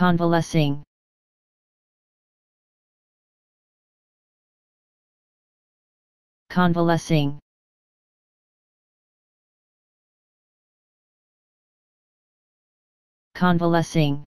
convalescing. Convalescing. Convalescing.